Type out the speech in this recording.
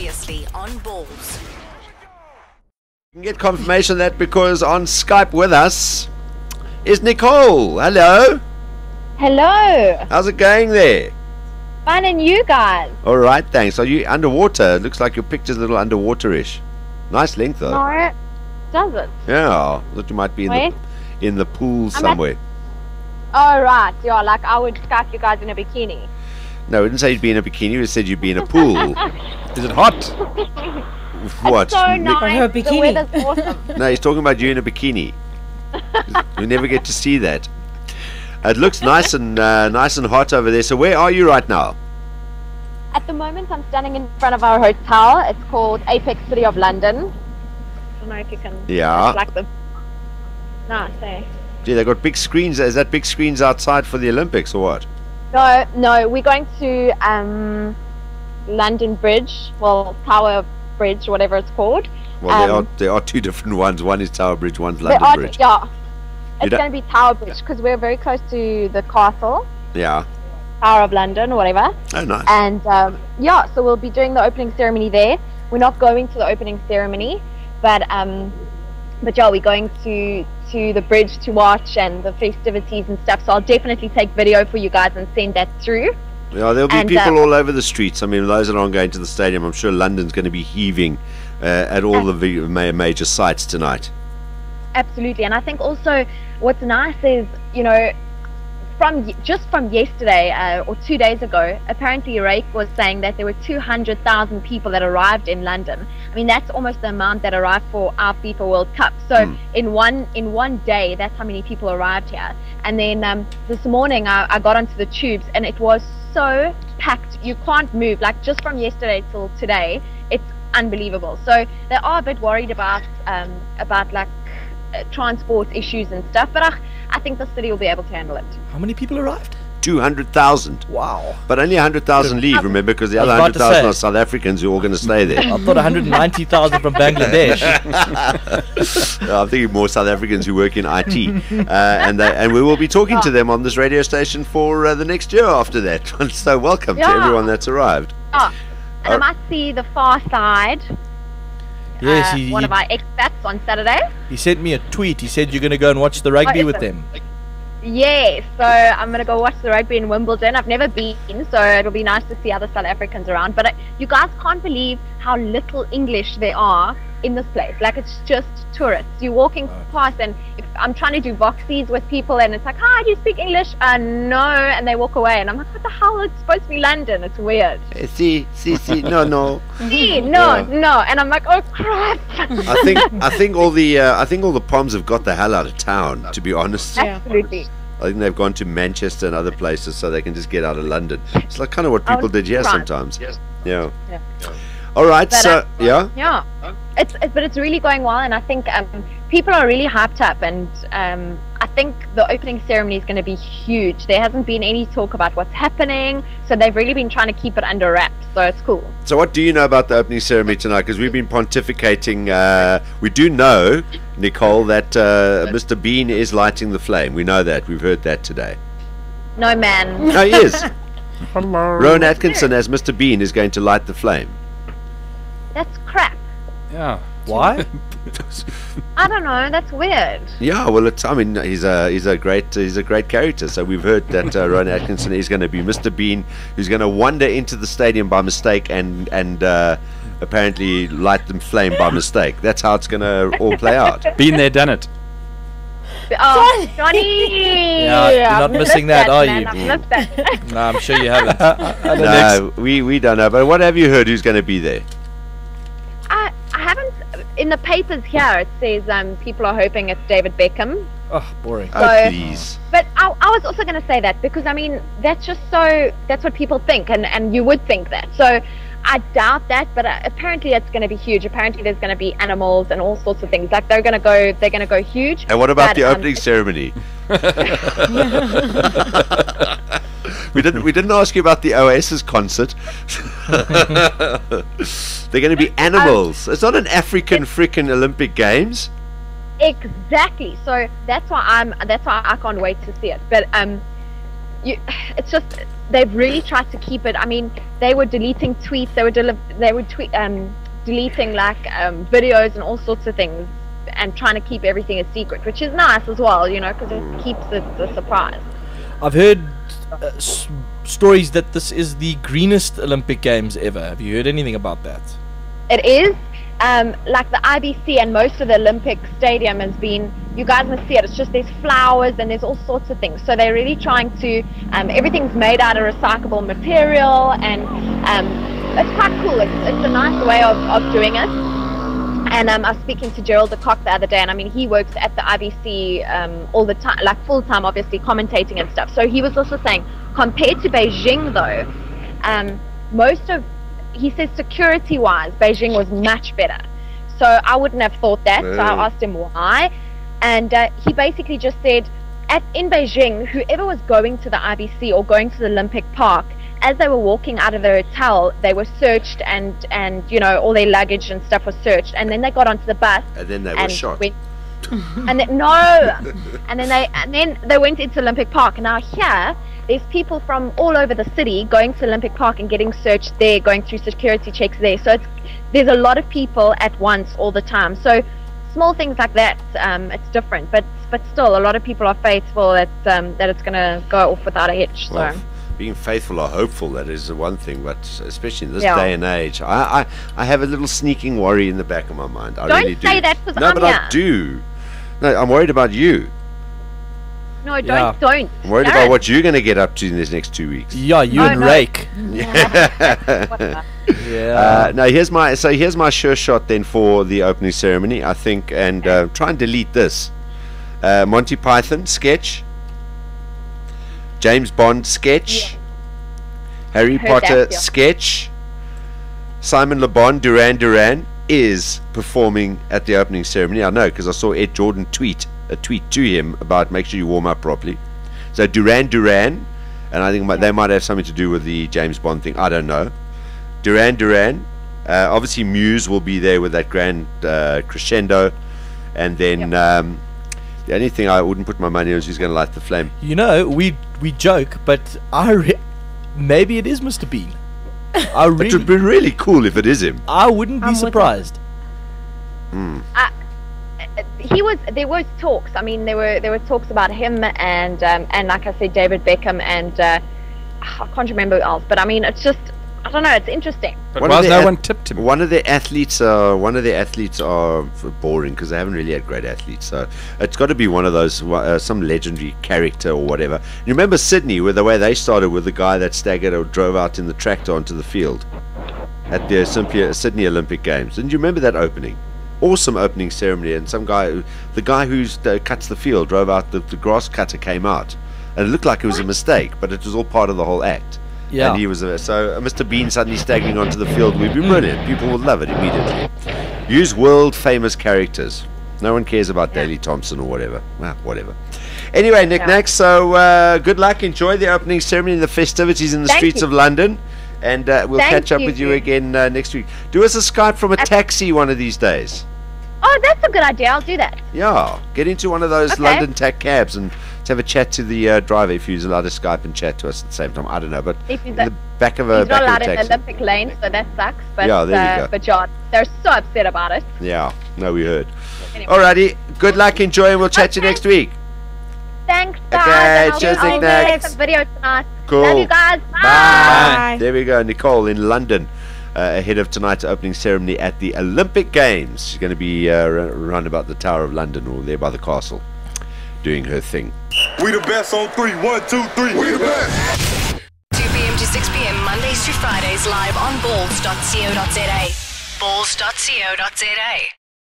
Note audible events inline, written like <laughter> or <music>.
Previously on Balz. You can get confirmation of that because on Skype with us is Nicole. Hello. Hello. How's it going there? Fine and you guys. All right, thanks. Are you underwater? It looks like your picture's a little underwaterish. Nice length though. No, it doesn't. Yeah, that you might be in Wait. the in the pool at- somewhere. Oh right, yeah. Like I would Skype you guys in a bikini. No, we didn't say you'd be in a bikini. We said you'd be in a pool. <laughs> Is it hot? what? So Nick- nice. her The bikini. weather's awesome. <laughs> No, he's talking about you in a bikini. we never get to see that. It looks nice and uh, nice and hot over there. So where are you right now? At the moment, I'm standing in front of our hotel. It's called Apex City of London. I don't know if you can. Yeah. It's like the. Nice, eh? Gee, they got big screens. Is that big screens outside for the Olympics or what? No, no, we're going to um, London Bridge. Well, Tower Bridge, whatever it's called. Well, there Um, are there are two different ones. One is Tower Bridge, one's There London are- Bridge. Yeah. You It's going to be Tower Bridge because we're very close to the castle, Yeah. Tower of London, or whatever. Oh, nice. And um, yeah, so we'll be doing the opening ceremony there. We're not going to the opening ceremony, but um, but yeah, we're going to to the bridge to watch and the festivities and stuff. So I'll definitely take video for you guys and send that through. Yeah, there'll be and, people uh, all over the streets. I mean, those that aren't going to the stadium, I'm sure London's going to be heaving uh, at all the vi- major sites tonight. Absolutely, and I think also what's nice is you know from just from yesterday uh, or two days ago, apparently Rake was saying that there were 200,000 people that arrived in London. I mean that's almost the amount that arrived for our FIFA World Cup. So Hmm. in one in one day, that's how many people arrived here. And then um, this morning I, I got onto the tubes and it was so packed you can't move. Like just from yesterday till today, it's unbelievable. So they are a bit worried about um, about like transport issues and stuff, but I, I think the city will be able to handle it. How many people arrived? 200,000. Wow. But only 100,000 leave, remember, because the other 100,000 are South Africans who are all going to stay there. I thought 190,000 from Bangladesh. <laughs> I'm thinking more South Africans who work in IT, <laughs> uh, and they, and we will be talking to them on this radio station for uh, the next year after that. <laughs> so welcome to everyone that's arrived. Oh, and Uh, I might see the far side. Yes, uh, he, one he, of our expats on Saturday. he sent me a tweet. He said you're going to go and watch the rugby is with it? them. Yes, so I'm gonna go watch the rugby in Wimbledon. I've never been, so it'll be nice to see other South Africans around. But uh, you guys can't believe how little English there are in this place. Like it's just tourists. You're walking past, and if I'm trying to do voxies with people, and it's like, "Hi, do you speak English?" Uh, no, and they walk away, and I'm like, "What the hell? It's supposed to be London. It's weird." See, see, see. No, no. <laughs> See, no, Yeah. no, and I'm like, "Oh crap!" I think I think all the uh, I think all the Poms have got the hell out of town. To be honest, Absolutely. I think they've gone to Manchester and other places so they can just get out of London. It's like kind of what people Oh, did here right. sometimes. Yeah. Yeah. All right. But, so uh, yeah. Yeah, it's, it's but it's really going well, and I think um, people are really hyped up, and um, I think the opening ceremony is going to be huge. There hasn't been any talk about what's happening, so they've really been trying to keep it under wraps. So it's cool. So what do you know about the opening ceremony tonight? Because we've been pontificating. Uh, we do know, Nicole, that uh, Mr. Bean is lighting the flame. We know that. We've heard that today. No man, <laughs> No, he is. Hello. Rowan Atkinson as Mr. Bean is going to light the flame. that's crap. Yeah. Why? <laughs> I don't know. That's weird. Yeah, well, it's. I mean, he's a he's a great he's a great character. So we've heard that uh, Rowan <laughs> Atkinson is going to be Mr. Bean, who's going to wander into the stadium by mistake and and uh, apparently light the flame by mistake. That's how it's going to all play out. <laughs> Been there, done it. Oh, Johnny! Yeah, you're not missing missed that, are man, you? I've that. no, I'm sure you haven't. No, we we don't know. But what have you heard? Who's going to be there? I, I haven't. In the papers here, it says um, people are hoping it's David Beckham. Oh, boring. Oh, please. But I, I was also going to say that because I mean that's just so that's what people think, and and you would think that. So I doubt that, but uh, apparently it's going to be huge. Apparently there's going to be animals and all sorts of things. Like they're going to go, they're going to go huge. And what about But, the um, opening ceremony? <laughs> <laughs> <laughs> we didn't we didn't ask you about the Oasis concert. <laughs> They're going to be animals. it's not an African freaking Olympic Games. Exactly. So that's why I'm. That's why I can't wait to see it. But um, you, it's just they've really tried to keep it. I mean, they were deleting tweets. They were deli- they were tweet um, deleting like um, videos and all sorts of things, and trying to keep everything a secret, which is nice as well, you know, because it keeps it a surprise. I've heard uh, stories that this is the greenest Olympic Games ever. Have you heard anything about that? It is. Um, like the IBC and most of the Olympic Stadium has been, you guys must see it. It's just there's flowers and there's all sorts of things. So they're really trying to, um, everything's made out of recyclable material and um, it's quite cool. It's, it's a nice way of, of doing it. And um, I was speaking to Gerald de Kock the other day, and I mean, he works at the IBC um, all the time, like full time, obviously, commentating and stuff. So he was also saying, compared to Beijing, though, um, most of, he says, security wise, Beijing was much better. So I wouldn't have thought that. So I asked him why. And uh, he basically just said, at, in Beijing, whoever was going to the IBC or going to the Olympic Park, as they were walking out of the hotel, they were searched and, and you know, all their luggage and stuff was searched. And then they got onto the bus And then they were shot. went- <laughs> and then, no, <laughs> and then they and then they went into Olympic Park. And now here, there's people from all over the city going to Olympic Park and getting searched there, going through security checks there. So it's there's a lot of people at once all the time. So small things like that, um, it's different. But but still, a lot of people are faithful that um, that it's going to go off without a hitch. So. Well, being faithful or hopeful, that is the one thing, but especially in this Yeah. day and age, I, I, I have a little sneaking worry in the back of my mind. I Don't really do. say that 'cause no, I'm but I do. No, I'm worried about you. no, don't Yeah. don't. I'm worried Darren. about what you're going to get up to in these next two weeks. Yeah, you No, and no. Rake. Whatever. Yeah. <laughs> Uh, no, here's my so here's my sure shot then for the opening ceremony. I think, and uh, try and delete this. Uh, Monty Python sketch, James Bond sketch, Harry Heard Potter that, yeah. sketch. Simon Le Bon Duran Duran is performing at the opening ceremony. I know because I saw Ed Jordan tweet a tweet to him about make sure you warm up properly. So Duran Duran, and I think mi- they might have something to do with the James Bond thing. I don't know. Duran Duran. Uh, obviously, Muse will be there with that grand uh, crescendo, and then um, the only thing I wouldn't put my money on is who's going to light the flame. you know, we we joke, but I re- maybe it is Mr. Bean. I <laughs> It would be really cool if it is him. I wouldn't be I'm with it. surprised. he was there was talks i mean there were there were talks about him and um, and like i said david beckham and uh, i can't remember who else but i mean it's just i don't know it's interesting But One why of has the no ath- one tipped him? One of the athletes are one of the athletes are boring because they haven't really had great athletes. So it's got to be one of those uh, some legendary character or whatever. You remember Sydney with the way they started with the guy that staggered or drove out in the tractor onto the field at the Olympia, Sydney Olympic Games. Didn't you remember that opening? Awesome opening ceremony, and some guy, the guy who uh, cuts the field, drove out. The, the grass cutter came out, and it looked like it was a mistake, but it was all part of the whole act. Yeah. And he was a, so uh, Mr. Bean suddenly staggering onto the field We'd be brilliant. People would love it immediately. Use world famous characters. No one cares about Daley Thompson or whatever. Well, whatever. Anyway, Nick Yeah. Nack, so uh, good luck. Enjoy the opening ceremony and the festivities in the Thank streets you. of London. And uh, we'll Thank catch up you. with you again uh, next week. Do us a Skype from a taxi one of these days. oh that's a good idea i'll do that Yeah, get into one of those Okay. London tac cabs and let's have a chat to the uh, driver if he's allowed to Skype and chat to us at the same time. I don't know, but If he's in a- the back of a he's back not allowed of a in the olympic lane so that sucks but Yeah, there you uh, go. but john they're so upset about it Yeah, no, we heard. Anyway. Alrighty, good luck, enjoy, and we'll chat to you next week. thanks guys Okay, cheers, Nick make some video tonight Cool. love you guys bye. Bye. There we go, Nicole in London. Uh, ahead of tonight's opening ceremony at the Olympic Games. She's going to be uh, around about the Tower of London or there by the castle doing her thing. We the best on three. One, two, three. We the best. 2 p.m. to 6 p.m. Mondays to Fridays live on balz.co.za. Balz.co.za.